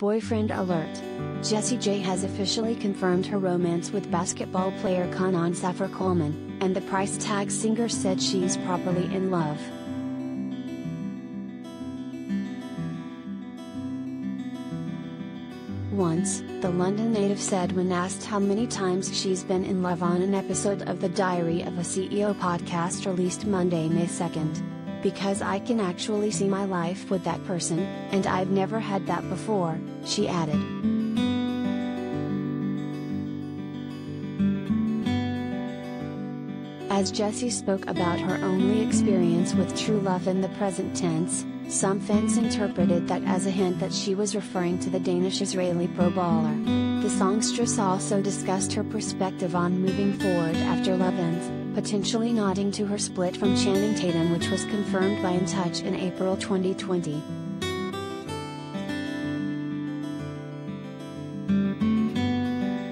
Boyfriend alert. Jessie J has officially confirmed her romance with basketball player Chanan Safir Colman, and the price tag singer said she's properly in love. Once, the London native said when asked how many times she's been in love on an episode of the Diary of a CEO podcast released Monday, May 2nd. Because I can actually see my life with that person, and I've never had that before, she added. As Jessie spoke about her only experience with true love in the present tense, some fans interpreted that as a hint that she was referring to the Danish-Israeli pro bowler. The songstress also discussed her perspective on moving forward after love ends, potentially nodding to her split from Channing Tatum which was confirmed by In Touch in April 2020.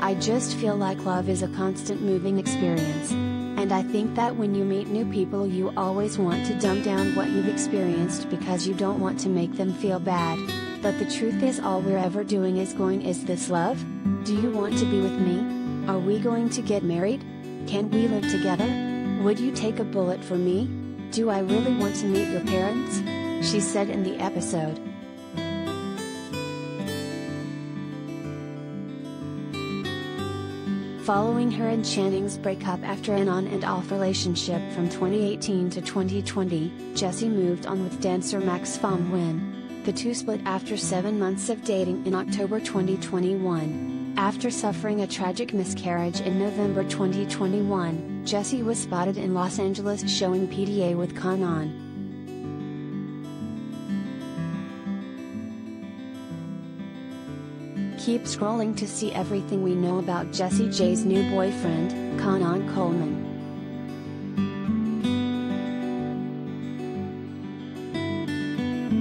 I just feel like love is a constant moving experience. And I think that when you meet new people, you always want to dumb down what you've experienced because you don't want to make them feel bad. But the truth is, all we're ever doing is going, Is this love? Do you want to be with me? Are we going to get married? Can we live together? Would you take a bullet for me? Do I really want to meet your parents? She said in the episode. Following her and Channing's breakup after an on and off relationship from 2018 to 2020, Jessie moved on with dancer Max Pham Nguyen. The two split after seven months of dating in October 2021. After suffering a tragic miscarriage in November 2021, Jessie was spotted in Los Angeles showing PDA with Chanan. Keep scrolling to see everything we know about Jessie J's new boyfriend, Chanan Colman.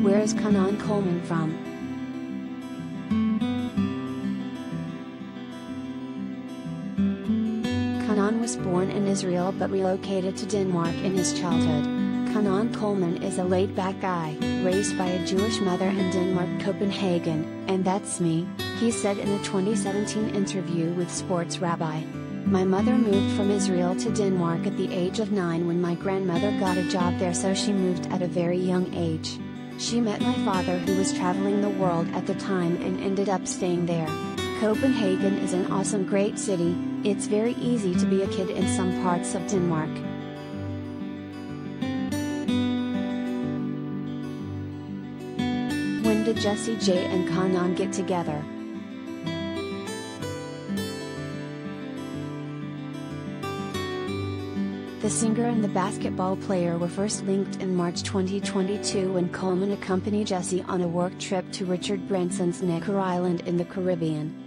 Where is Chanan Colman from? Chanan was born in Israel but relocated to Denmark in his childhood. Chanan Colman is a laid back guy, raised by a Jewish mother in Denmark, Copenhagen, and that's me, he said in a 2017 interview with Sports Rabbi. My mother moved from Israel to Denmark at the age of 9 when my grandmother got a job there, so she moved at a very young age. She met my father, who was traveling the world at the time, and ended up staying there. Copenhagen is an awesome, great city, it's very easy to be a kid in some parts of Denmark. When did Jessie J and Chanan get together? The singer and the basketball player were first linked in March 2022 when Colman accompanied Jessie on a work trip to Richard Branson's Necker Island in the Caribbean.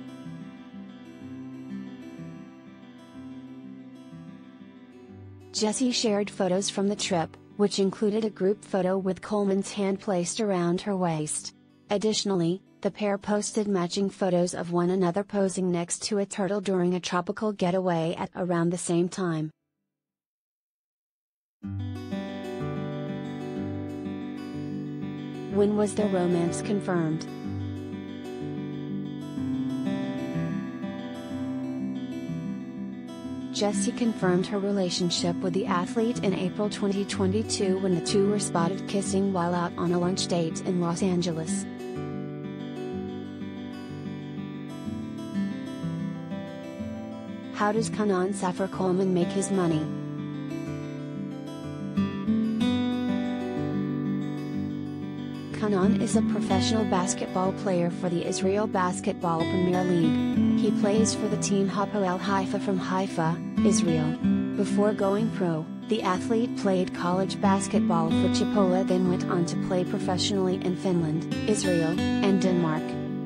Jessie shared photos from the trip, which included a group photo with Colman's hand placed around her waist. Additionally, the pair posted matching photos of one another posing next to a turtle during a tropical getaway at around the same time. When was their romance confirmed? Jessie confirmed her relationship with the athlete in April 2022 when the two were spotted kissing while out on a lunch date in Los Angeles. How does Chanan Safir Colman make his money? Chanan is a professional basketball player for the Israel Basketball Premier League. He plays for the team Hapoel Haifa from Haifa, Israel. Before going pro, the athlete played college basketball for Chipola then went on to play professionally in Finland, Israel, and Denmark.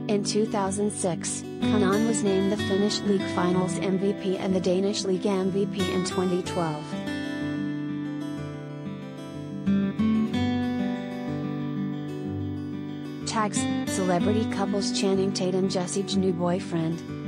In 2006, Chanan was named the Finnish League Finals MVP and the Danish League MVP in 2012. Tags, celebrity couples Channing Tatum Jessie new boyfriend.